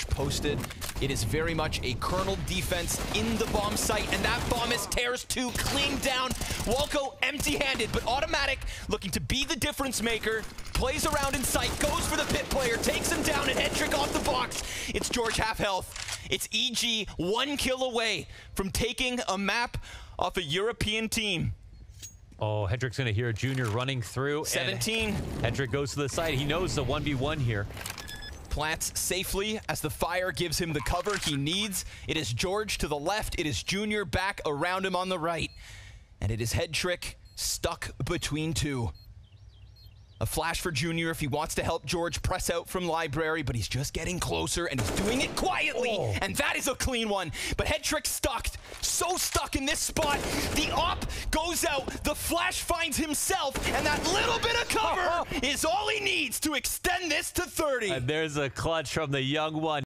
posted. It is very much a Colonel defense in the bomb site, and that bomb is tears two, clean down. Walco empty-handed, but autimatic, looking to be the difference maker. Plays around in sight, goes for the pit player, takes him down, and headtr1ck off the box. It's George half health. It's EG one kill away from taking a map off a European team. Oh, Hedrick's going to hear a Junior running through. 17. headtr1ck goes to the side. He knows the 1v1 here. Plants safely as the fire gives him the cover he needs. It is George to the left. It is Junior back around him on the right. And it is headtr1ck stuck between two. A flash for Junior if he wants to help George press out from Library, but he's just getting closer and he's doing it quietly. Oh. And that is a clean one. But headtr1ck stuck, so stuck in this spot. The op goes out, the flash finds himself, and that little bit of cover oh, oh. Is all he needs to extend this to 30. And there's a clutch from the young one.